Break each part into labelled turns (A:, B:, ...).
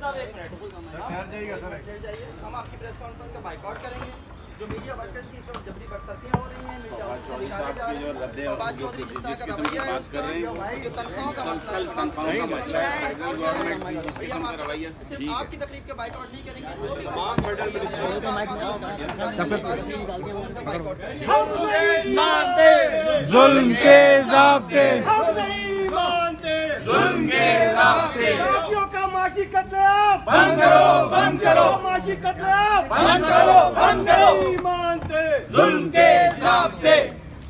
A: साहब एक minute. Sir. हम आपकी प्रेस कॉन्फ्रेंस का बाइकआउट करेंगे। जो मीडिया वर्कर्स की सब जबरी हो रही हैं हैं है।
B: हैं है
A: सिर्फ़ आपकी तकलीफ़ के बाइकआउट नहीं करेंगे जो भी तमाम फेडरल मिनिस्टर्स
C: जुल्म के जाब्ते।
D: हम नहीं मानते।
B: जुल्म के रास्ते
D: का माशी
B: बंद करो बंद करो
D: माशी कतलेआम
B: बंद करो बंद करो
D: नहीं मानते
B: जुल्म के रास्ते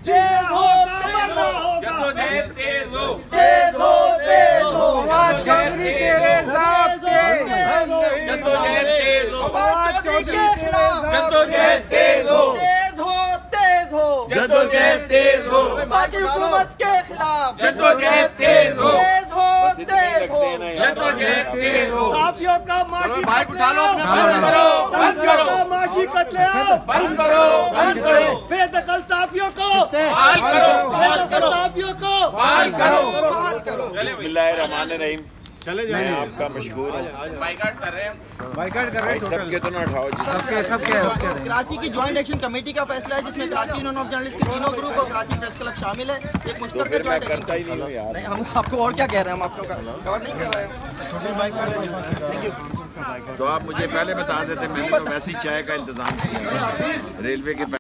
D: जेल हो मरना होगा
B: जद्दोजहद तेज हो
A: तेज हो तेज हो
C: फवाद चौधरी तेरे जाब्ते
B: जद्दोजहद तेज हो
A: फवाद चौधरी के खिलाफ
B: जद्दोजहद तेज हो
A: तेज हो तेज हो
B: जद्दोजहद तेज हो
A: का
D: माशी
A: बाइक उठा लो
B: बंद करो बंद
D: काफियों
B: करो।
D: का माशी कतलेआम।
B: बंद करो बंद करो।
D: बेदखल साफियों को।
B: बहाल करो। बहाल करो
D: साफियों को।
B: बहाल करो।
A: बहाल करो।
E: बिस्मिल्लाहिर्रहमानिर्रहीम मैं आपका मशहूर हूँ।
B: बाइकाट कर रहे हैं
C: बाइकाट कर रहे
E: भाई सबके तो ना उठाओ
C: सबके सबके सबके।
A: कराची की ज्वाइंट एक्शन कमेटी का फैसला है जिसमें कराची यूनियन ऑफ़ जर्नलिस्ट के तीनों ग्रुप और कराची प्रेस क्लब शामिल है। एक
E: तो
A: मुश्तर ज्वाइंट
E: करता ही नहीं यार।
A: हम आपको और क्या कह रहे हैं हम आपको कवर नहीं कर रहे हैं।
E: तो आप मुझे पहले बता देते मैंने तो वैसे ही चाय का इंतज़ाम किया। रेलवे के